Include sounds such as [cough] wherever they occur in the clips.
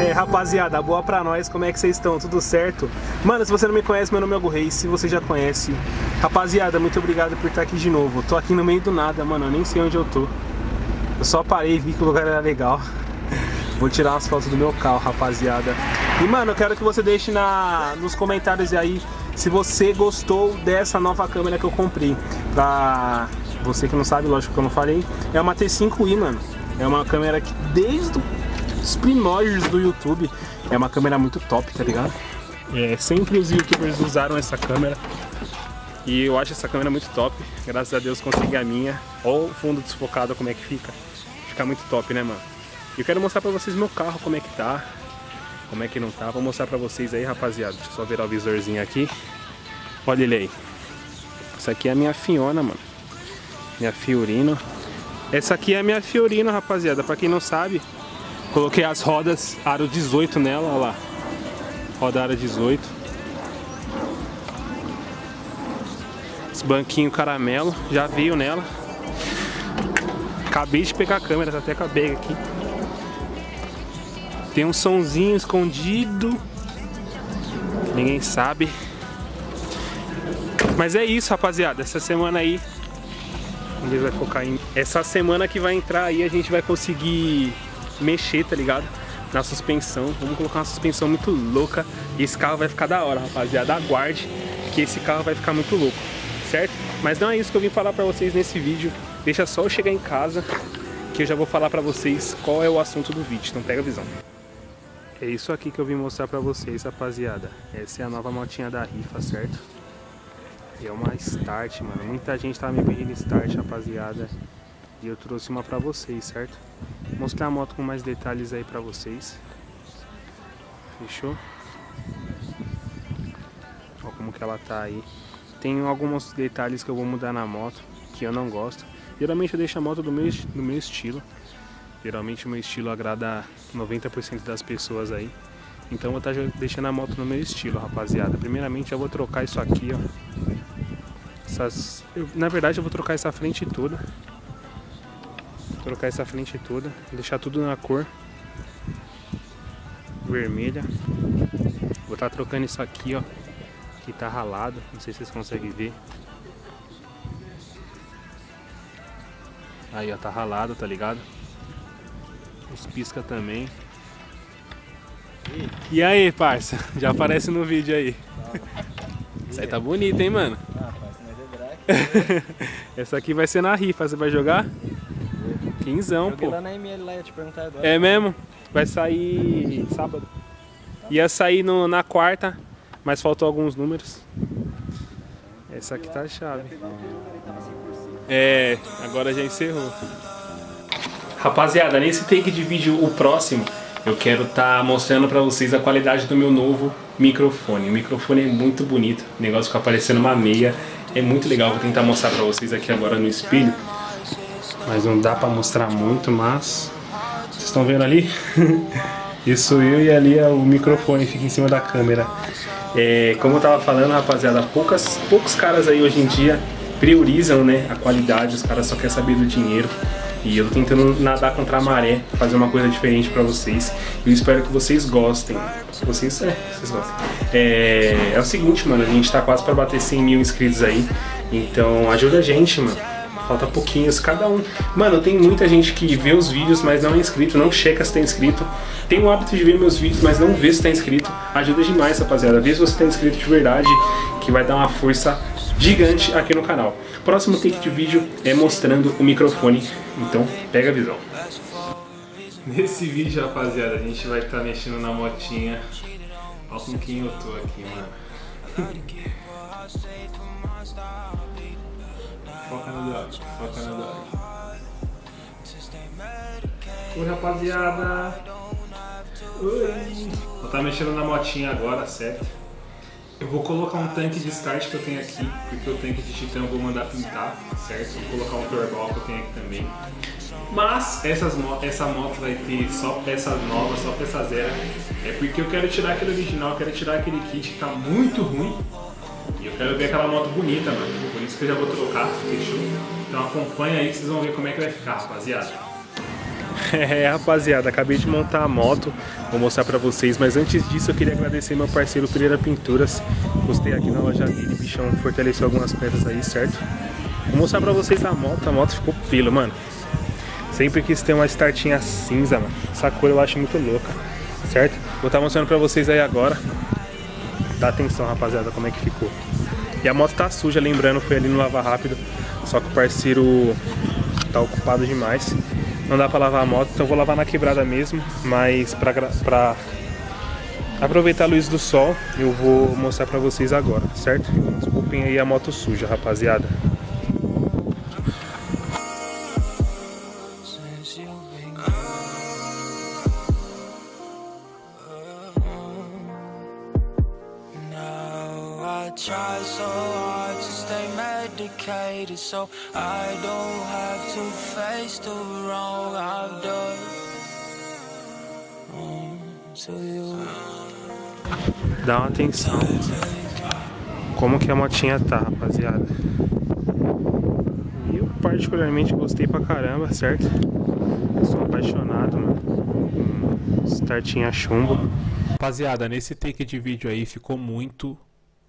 É, rapaziada, boa pra nós, como é que vocês estão? Tudo certo? Mano, se você não me conhece, meu nome é Hugo Reis, se você já conhece. Rapaziada, muito obrigado por estar aqui de novo. Tô aqui no meio do nada, mano, eu nem sei onde eu tô. Eu só parei e vi que o lugar era legal. [laughs] Vou tirar umas fotos do meu carro, rapaziada. E, mano, eu quero que você deixe na, nos comentários aí se você gostou dessa nova câmera que eu comprei. Pra você que não sabe, lógico que eu não falei, é uma T5i, mano. É uma câmera que desde os primórdios do YouTube é uma câmera muito top, tá ligado? É, sempre os youtubers usaram essa câmera e eu acho essa câmera muito top. Graças a Deus consegui a minha. Olha o fundo desfocado como é que fica. Fica muito top, né, mano? E eu quero mostrar pra vocês meu carro como é que tá. Como é que não tá. Vou mostrar pra vocês aí, rapaziada. Deixa eu só virar o visorzinho aqui. Olha ele aí. Essa aqui é a minha Fiona, mano. Minha Fiorino. Essa aqui é a minha Fiorino, rapaziada. Pra quem não sabe, coloquei as rodas aro 18 nela, olha lá. Roda aro 18. Esse banquinho caramelo já veio nela. Acabei de pegar a câmera, tá até com a bag aqui. Tem um somzinho escondido. Ninguém sabe. Mas é isso, rapaziada. Essa semana aí Onde vai focar em... Essa semana que vai entrar aí a gente vai conseguir mexer, tá ligado? Na suspensão. Vamos colocar uma suspensão muito louca. E esse carro vai ficar da hora, rapaziada. Aguarde que esse carro vai ficar muito louco, certo? Mas não é isso que eu vim falar pra vocês nesse vídeo. Deixa só eu chegar em casa que eu já vou falar pra vocês qual é o assunto do vídeo. Então pega a visão. É isso aqui que eu vim mostrar pra vocês, rapaziada. Essa é a nova motinha da rifa, certo? E é uma Start, mano. Muita gente tava me pedindo Start, rapaziada. E eu trouxe uma pra vocês, certo? Vou mostrar a moto com mais detalhes aí pra vocês. Fechou? Olha como que ela tá aí. Tem alguns detalhes que eu vou mudar na moto, que eu não gosto. Geralmente eu deixo a moto do meu, do meu estilo. Geralmente o meu estilo agrada 90% das pessoas aí. Então eu vou estar tá deixando a moto no meu estilo, rapaziada. Primeiramente eu vou trocar isso aqui, ó. Essas, eu, na verdade eu vou trocar essa frente toda. Trocar essa frente toda. Deixar tudo na cor vermelha. Vou estar tá trocando isso aqui, ó. Que tá ralado. Não sei se vocês conseguem ver. Aí, ó, tá ralado, tá ligado? Os pisca também. E aí, parça? [laughs] Já aparece no vídeo aí. Isso aí tá bonito, hein, mano? [laughs] Essa aqui vai ser na rifa, você vai jogar? Quinzão, pô. lá na ML lá, ia te perguntar agora. É mesmo? Vai sair sábado. Ia sair no, na quarta, mas faltou alguns números. Essa aqui tá a chave. É, agora já encerrou. Rapaziada, nesse take de vídeo, o próximo, eu quero estar tá mostrando pra vocês a qualidade do meu novo microfone. O microfone é muito bonito, o negócio fica parecendo uma meia é muito legal, vou tentar mostrar pra vocês aqui agora no espelho. Mas não dá pra mostrar muito, mas... Vocês estão vendo ali? [laughs] Isso eu e ali é o microfone, fica em cima da câmera. É, como eu tava falando, rapaziada, poucas, poucos caras aí hoje em dia priorizam né, a qualidade, os caras só querem saber do dinheiro. E eu tô tentando nadar contra a maré, fazer uma coisa diferente pra vocês. Eu espero que vocês gostem. Vocês, é, vocês gostem. É, é o seguinte, mano, a gente tá quase pra bater 100 mil inscritos aí. Então ajuda a gente, mano. Falta pouquinhos cada um. Mano, tem muita gente que vê os vídeos, mas não é inscrito, não checa se tá inscrito. Tem o hábito de ver meus vídeos, mas não vê se tá inscrito. Ajuda demais, rapaziada. Vê se você tá inscrito de verdade, que vai dar uma força gigante aqui no canal. Próximo take de vídeo é mostrando o microfone, então pega a visão. Nesse vídeo, rapaziada, a gente vai estar tá mexendo na motinha. Olha com quem eu tô aqui, mano. [laughs] Foca no dog, foca no dog. Oi, rapaziada. Oi. Vou estar tá mexendo na motinha agora, certo? Eu vou colocar um tanque de start que eu tenho aqui, porque o tanque de titã eu vou mandar pintar, certo? Vou colocar um turbal que eu tenho aqui também. Mas essas, essa moto vai ter só peça nova, só peça zero. É porque eu quero tirar aquele original, quero tirar aquele kit que tá muito ruim. E eu quero ver aquela moto bonita, mano. Por isso que eu já vou trocar, fechou? Então acompanha aí que vocês vão ver como é que vai ficar, rapaziada. [laughs] É, rapaziada, acabei de montar a moto, vou mostrar pra vocês, mas antes disso eu queria agradecer meu parceiro Pereira Pinturas. Gostei aqui na loja dele, bichão fortaleceu algumas peças aí, certo? Vou mostrar pra vocês a moto, a moto ficou pelo, mano. Sempre quis ter uma startinha cinza, mano. Essa cor eu acho muito louca, certo? Vou estar tá mostrando pra vocês aí agora. Dá atenção, rapaziada, como é que ficou. E a moto tá suja, lembrando, foi ali no Lava Rápido. Só que o parceiro tá ocupado demais. Não dá pra lavar a moto, então vou lavar na quebrada mesmo. Mas pra, pra aproveitar a luz do sol, eu vou mostrar pra vocês agora, certo? Desculpem aí a moto suja, rapaziada. Try so hard to stay medicated so I don't have to face the wrong I've done to you. Dá uma atenção como que a motinha tá, rapaziada. Eu particularmente gostei pra caramba, certo? sou apaixonado, mano. Startinha chumbo. Rapaziada, nesse take de vídeo aí ficou muito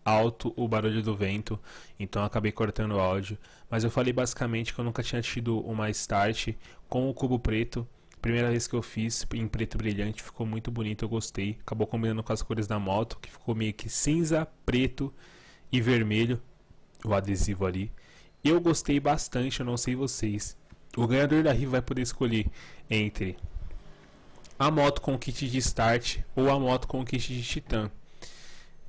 alto o barulho do vento, então acabei cortando o áudio. Mas eu falei basicamente que eu nunca tinha tido uma start com o cubo preto. Primeira vez que eu fiz em preto brilhante, ficou muito bonito, eu gostei. Acabou combinando com as cores da moto, que ficou meio que cinza, preto e vermelho, o adesivo ali. Eu gostei bastante, eu não sei vocês. O ganhador da riva vai poder escolher entre a moto com kit de start ou a moto com kit de titã.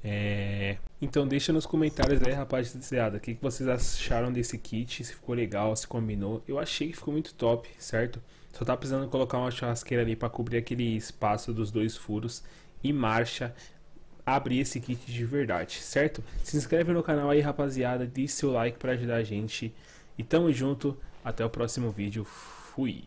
É... Então deixa nos comentários aí, rapaziada, o que, vocês acharam desse kit, se ficou legal, se combinou. Eu achei que ficou muito top, certo? Só tá precisando colocar uma churrasqueira ali para cobrir aquele espaço dos dois furos e marcha abrir esse kit de verdade, certo? Se inscreve no canal aí, rapaziada, deixe seu like para ajudar a gente. E tamo junto, até o próximo vídeo. Fui!